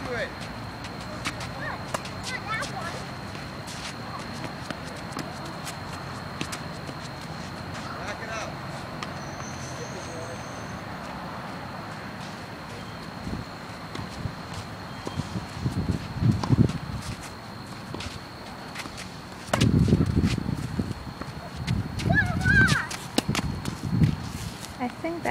into it. I think that